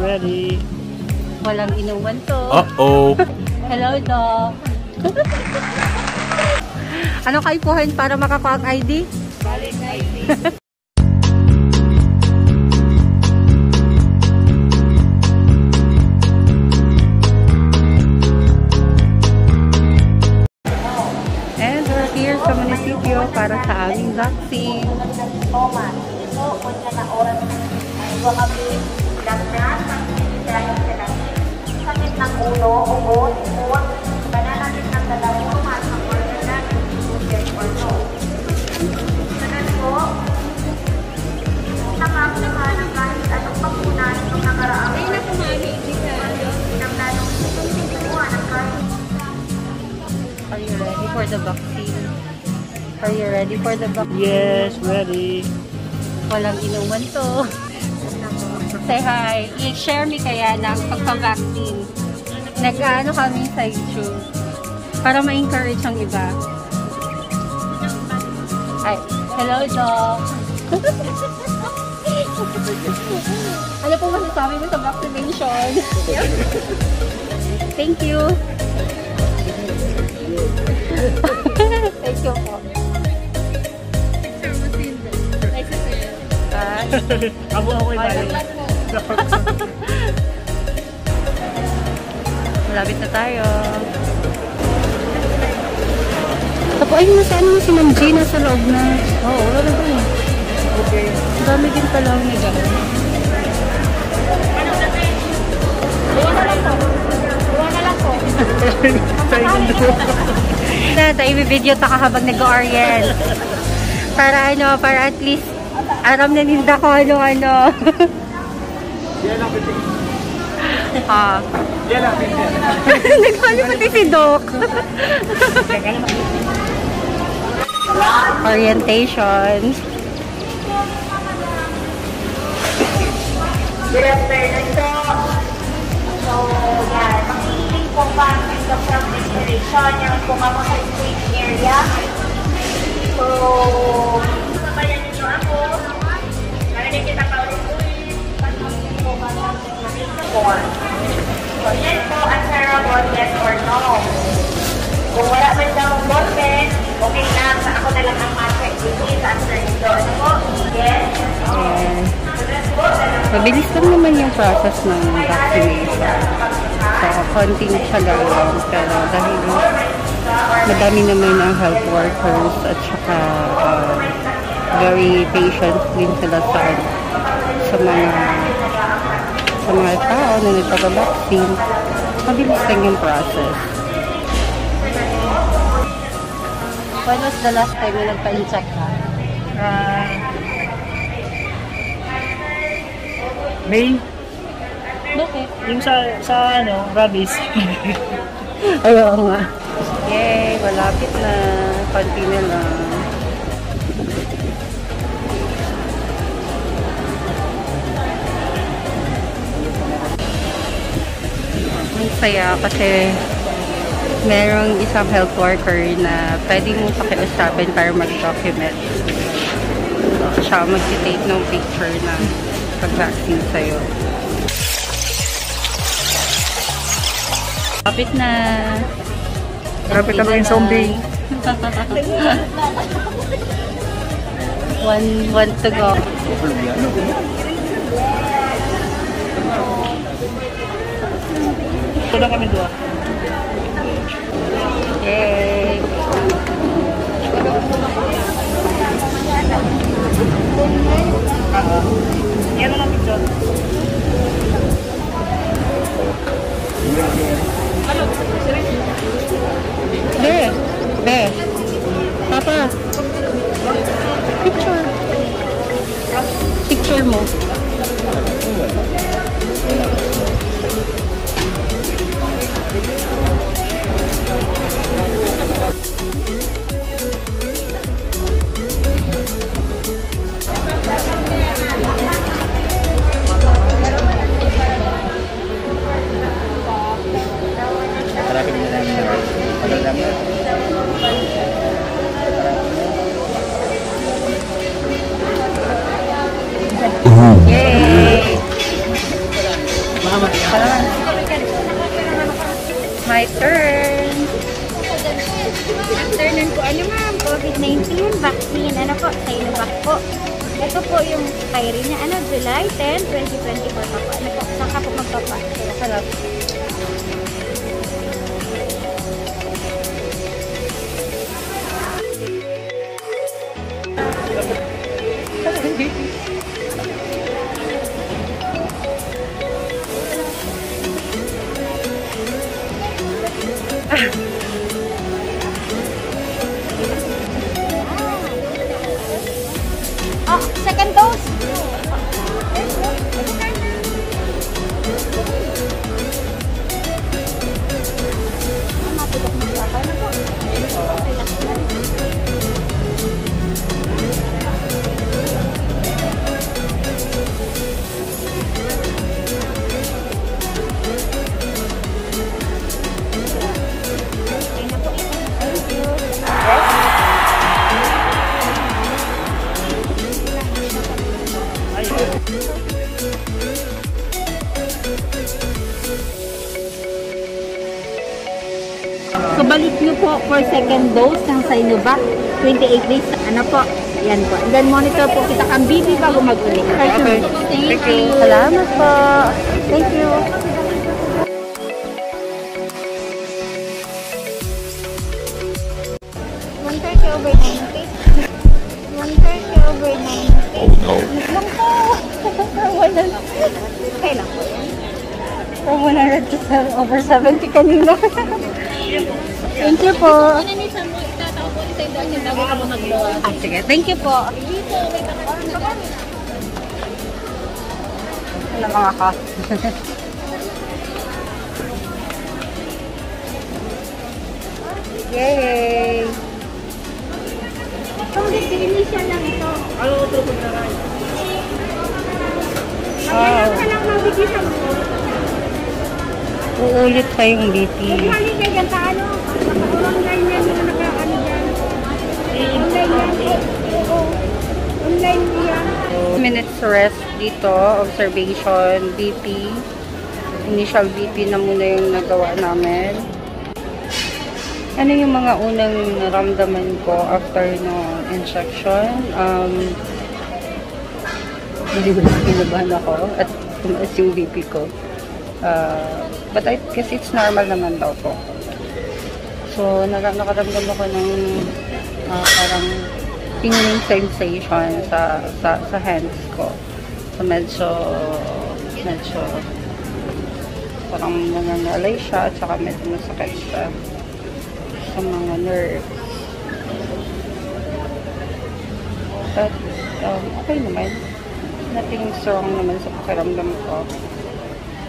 ready. Walang inuman to. Uh-oh. Hello, Doc. ano kaipuhan para makakuha ang ID? Valid ID. And we're here sa munisipyo para sa aming vaccine. Thomas. Ito, kanya na oras ay wakabi lagnat, pagkikitayan sila. Sakit ng ulo, ugot, uwag, pananakit ng dalawang mas ang organan, yes or no. Ganun po, takap naman ang kahit anong pagunan ng nakaraang ay nakumani, pinaglalong sinuha ng kahit Are you ready for the vaccine? Are you ready for the vaccine? Yes, ready. Walang inuman to. Say hi. I-share me kaya ng pagpa-vaccine. Nag-ano kami sa YouTube para ma-encourage ang iba. Ay, hello, Doc. ano po masasabi mo sa vaccination? Thank you. Thank you po. Abo ako balik. Malapit na tayo. Tapos ay nasa ano si Ma'am G nasa loob na. Oo, oh, wala na ba eh. Okay. Ang dami din pala ang nila. Na, tayo ibibideo ta habang nag-orient. Para ano, para at least aram na ninda ko ano ano. Ah. Nagkali pati si Doc. Orientation. Good afternoon po. So, yan. Makikinig po pa Kingdom from Inspiration. Yan po stage area. So, form. So, yan po, answerable yes or no. Kung wala man daw ballpen, okay lang. Sa ako na lang ang. Hindi sa answer nito. Ano po? Yes? Dalawa. Mabilis lang naman yung process ng vaccination. So, konting tiyaga lang. Pero dahil madami naman ang health workers at saka uh, very patient din sila sa, sa mga sa mga tao na nagpapavaccine. Mabilis lang yung process. When was the last time na nagpa-incheck ka? Ah. May, Bakit? yung sa, sa ano, rabies. Ayaw nga. Yay! Malapit na. Konti na lang. Ang saya kasi merong isang health worker na pwede mong pakiusapin para mag-document. So, siya mag-take ng picture na pag-vaccine sa'yo. Kapit na. Kapit na yung zombie. one, one to go. Ito na kami doon. Yay! COVID-19 vaccine. Ano po? Sinovac po. Ito po yung expiry niya. Ano? July 10, 2024 pa po. Ano po? Saka po magpapa. Sarap. Oh, for second dose ng Sinovac. 28 days, ano po. Yan po. And then, monitor po kita kang BB bago mag-ulit. Okay. Thank you. Salamat po. Thank you. Over 90. One thirty over 90. Oh no. Lang po. Wala. Lang po yan. From 100 to over 70 kanina. Thank you po. Ah, sige. Thank you po. Ano mga ka? Yay! So, initial lang ito. Wow. Sa lang mabigyan mo. Uulit pa yung BP. Minutes rest dito, observation, BP. Initial BP na muna yung nagawa namin. Ano yung mga unang naramdaman ko after no injection? Um, hindi ko kinabahan ako at tumaas yung BP ko. Uh, but I guess it's normal naman daw po. So, naka nakaramdam ako ng ah, parang tingling sensation sa, sa, sa hands ko. So, medyo, medyo, parang nangangalay siya at saka medyo masakit siya sa mga nerves. But, um, okay naman. Nothing strong naman sa pakiramdam ko.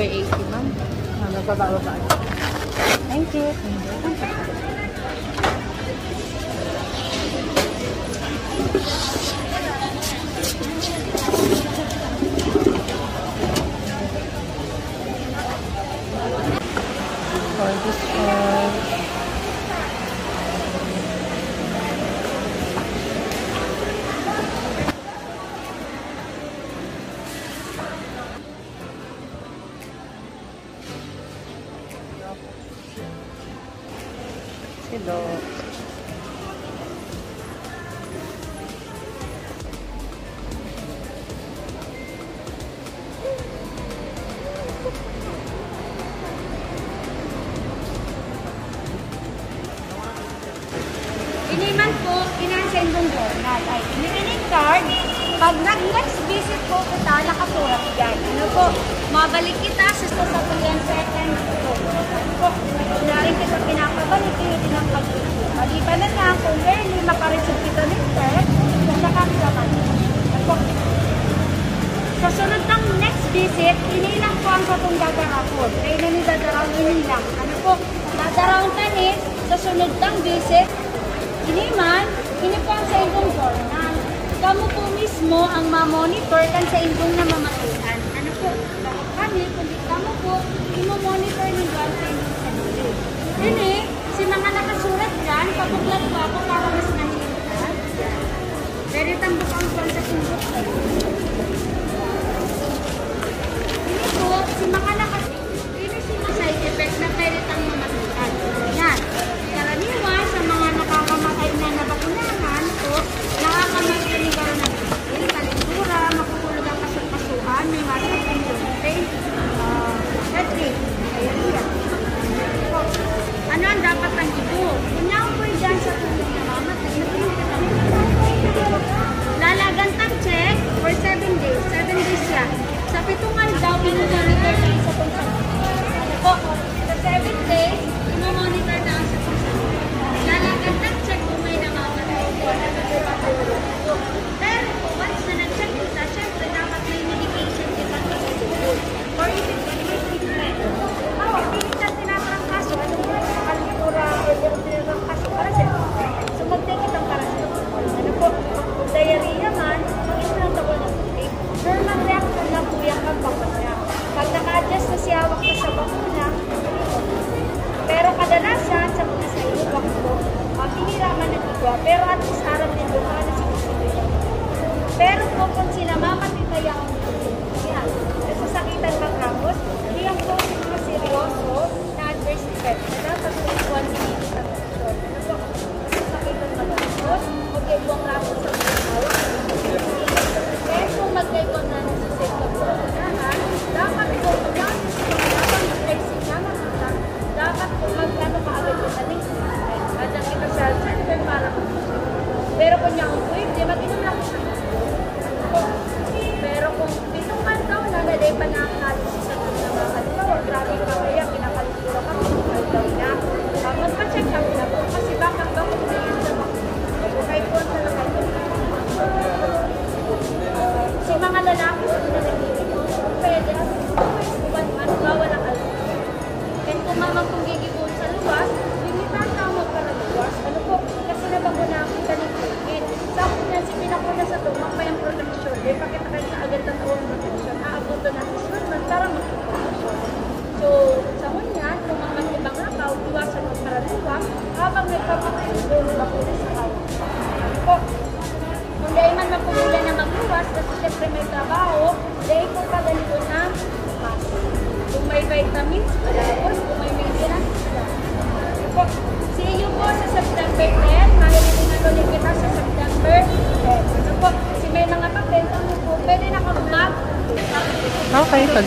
Over 80, ma'am. Ano pa? Thank you. For discharge. Si Iniman po, inansend yung journal. Ay, iniling card. Pag nag-next visit po kita, nakasulat yan. Ano po, mabalik kita sa sasakuyan second po. Ano po, narin kita pinapabalik, hindi ng pag-ibig. Maliban na nga kung rarely makareceive kita ng text, kung nakakita pa. Ano po, sa sunod ng next kasi inilang po ang katong dadarapon. Kaya na ni dadaraw inilang. Ano po, dadaraw tani sa sunod tang visit. Iniman, ini po ang sa inyong journal. Kamu po mismo ang mamonitor kan sa inyong namamatuhan. Ano po, bakit kami, kundi kamu po, imomonitor ni God sa inyong sarili. Ini, si mga nakasulat dyan, papuglat po ako para mas nangyayari. Very tambok ang kwan sa inyong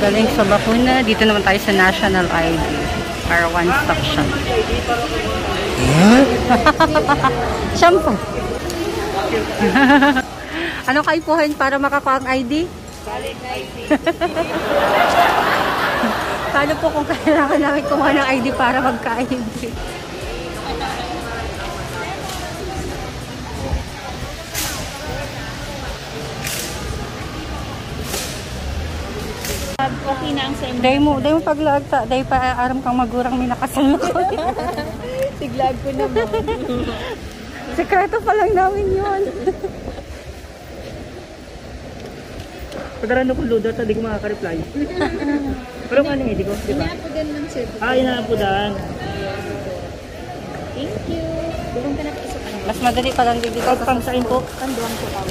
galing sa bakuna. Dito naman tayo sa National ID. Para one stop shop. What? Shampoo. ano kaipuhin para makakuha ang ID? Valid ID. Paano po kung kailangan namin kumuha ng ID para magka-ID? pag okay na ang sa imo. Day mo, day mo paglaag ta, day pa aram kang magurang may nakasalo ko. Tiglaag ko naman. Sekreto pa lang namin yun. Padaran ko ludo ta, di ko makaka-reply. Pero ano nga, di ko? Di ba? Inaapudan lang sir. Ah, inaapudan. Thank you. Dulong ka na Mas madali pa lang dito. Pag sa inyo. Kanduan ko pa.